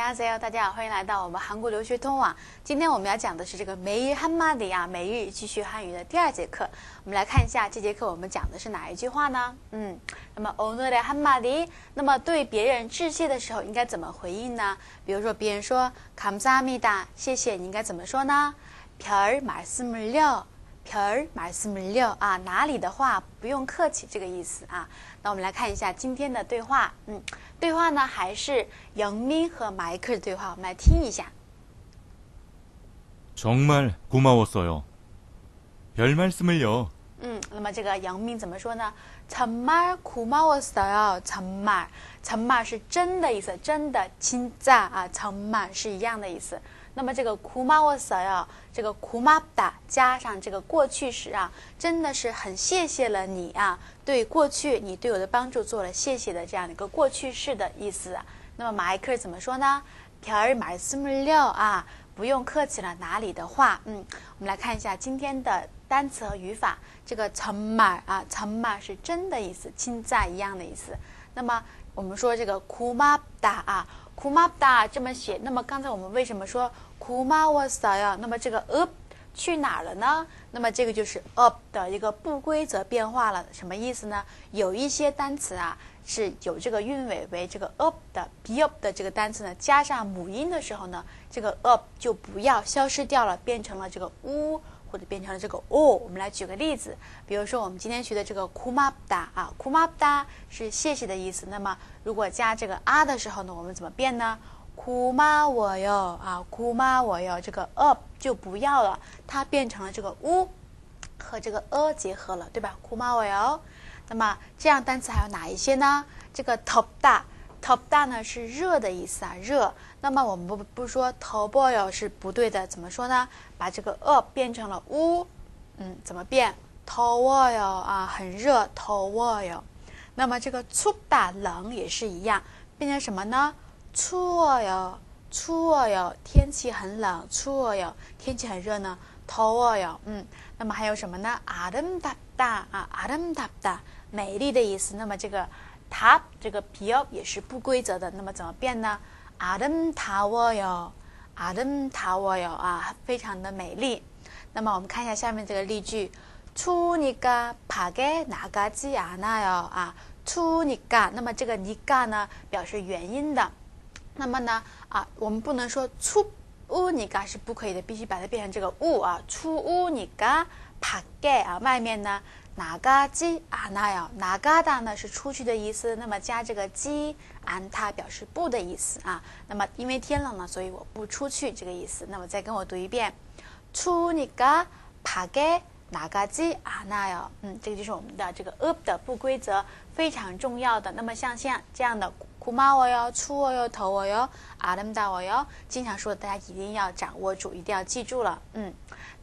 大家好，欢迎来到我们韩国留学通网。今天我们要讲的是这个每日汉马迪啊，每日继续汉语的第二节课。我们来看一下这节课我们讲的是哪一句话呢？嗯，那么오늘의汉马迪，那么对别人致谢的时候应该怎么回应呢？比如说别人说감사합니 다， 谢谢，你应该怎么说呢？별말씀을 요， 별말씀을요啊，哪里的话不用客气这个意思啊。那我们来看一下今天的对话，嗯，对话呢还是杨明和迈克的对话，我们来听一下。정말고마웠어요별말씀을 요。 嗯，那么这个杨明怎么说呢？정말고마웠어 요， 정말정말是真的意思，真的，亲赞啊，정말是一样的意思。那么这个苦马我所要这个苦马达加上这个过去时啊，真的是很谢谢了你啊，对过去你对我的帮助做了谢谢的这样的一个过去式的意思。那么马伊克怎么说呢？별말씀을 요， 啊， 不用客气了，哪里的话？嗯，我们来看一下今天的单词和语法。这个정말啊，정말是真的意思，亲在一样的意思。那么我们说这个苦马达啊。库马达这么写，那么刚才我们为什么说库马瓦萨呀？那么这个 up 去哪儿了呢？那么这个就是 up 的一个不规则变化了，什么意思呢？有一些单词啊是有这个韵尾为这个 up 的，be up 的这个单词呢，加上母音的时候呢，这个 up 就不要消失掉了，变成了这个 u。或者变成了这个哦，我们来举个例子，比如说我们今天学的这个库马达啊，库马达是谢谢的意思。那么如果加这个 a 的时候呢，我们怎么变呢？库马我哟啊，库马我哟，这个 up 就不要了，它变成了这个乌和这个 a 结合了，对吧？库马我哟。那么这样单词还有哪一些呢？这个 top 大。top 大呢是热的意思啊，热。那么我们不不说 top 哟是不对的，怎么说呢？把这个 up 变成了 u，嗯，怎么变？top 哟啊，很热，top 哟。那么这个粗大冷也是一样，变成什么呢？粗哟，粗哟，天气很冷，粗哟，天气很热呢，top 哟，嗯。那么还有什么呢？아름답다啊，아름답다美丽的意思。那么这个。它这个皮哦也是不规则的，那么怎么变呢？아름다워 요， 아름다워 요， 啊，非常的美丽。那么我们看一下下面这个例句，추니까밖에나가지않아 요， 啊，추니 까， 那么这个니까呢表示原因的。 那么呢啊我们不能说出屋你嘎是不可以的必须把它变成这个屋啊出屋你嘎爬盖啊外面呢哪嘎鸡啊那样哪嘎达呢是出去的意思那么加这个鸡 an 它表示不的意思啊那么因为天冷了所以我不出去这个意思。那么再跟我读一遍出你嘎爬盖哪嘎基啊那哟，嗯，这个就是我们的这个 up 的不规则，非常重要的。那么像像这样的苦骂我哟，出我哟，投我哟，阿姆达我哟，经常说，大家一定要掌握住，一定要记住了，嗯。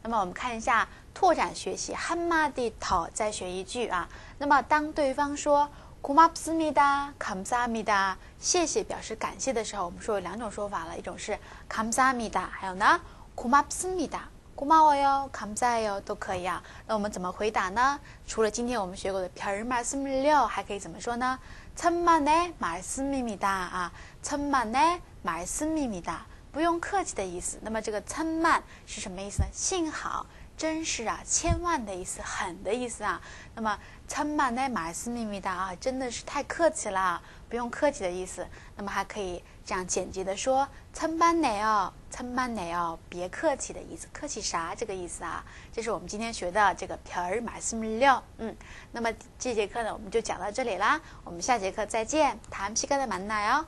那么我们看一下。拓展学习，한마디 더， 再学一句啊。那么当对方说고맙습니 다， 감사합니 다， 谢谢表示感谢的时候，我们说有两种说法了，一种是감사합니 다， 还有呢고맙습니 다， 고마워 요， 감사해 요， 都可以啊。那我们怎么回答呢？除了今天我们学过的별말씀을 요， 还可以怎么说呢？천만의말씀입니다啊，천만의말씀입니 다， 不用客气的意思。那么这个천만是什么意思呢？幸好。 真是啊，千万的意思，狠的意思啊。那么，参马奈马斯密密达啊，真的是太客气了，不用客气的意思。那么还可以这样简洁的说，参班奈哦，参班奈哦，别客气的意思，客气啥这个意思啊？这是我们今天学的这个皮儿马斯密料。嗯，那么这节课呢，我们就讲到这里啦，我们下节课再见，谈皮哥的满奶哦。